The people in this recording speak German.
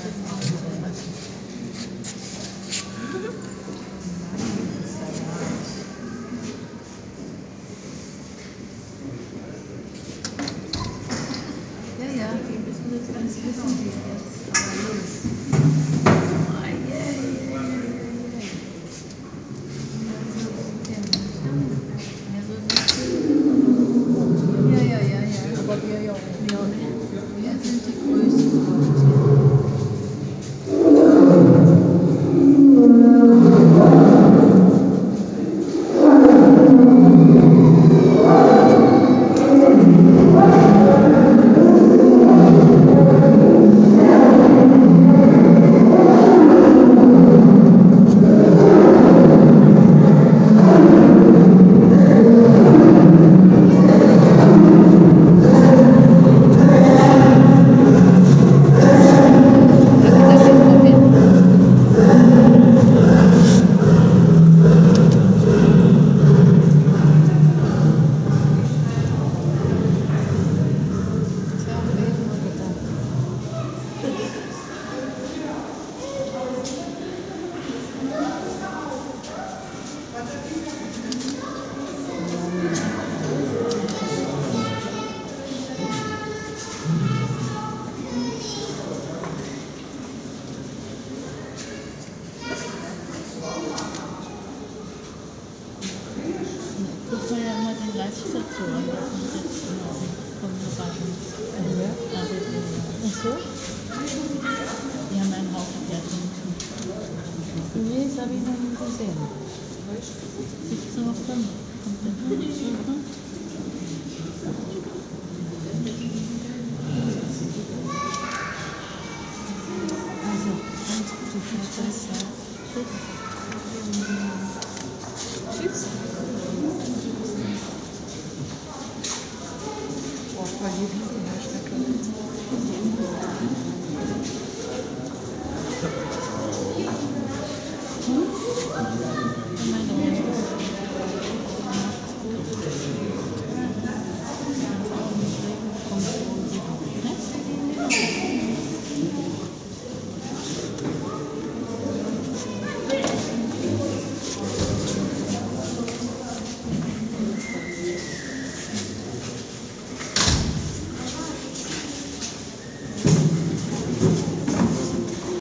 Ja, ja, wir müssen jetzt alles wissen, wie es jetzt dazu kommt jetzt genau. Kommt überraschend. Ja. Also, Ach haben einen Haufen hinten. Nee, das habe ich noch nie gesehen. 17.05 Uhr. Also, ganz gute Fahrt. Tschüss. А знаешь, так.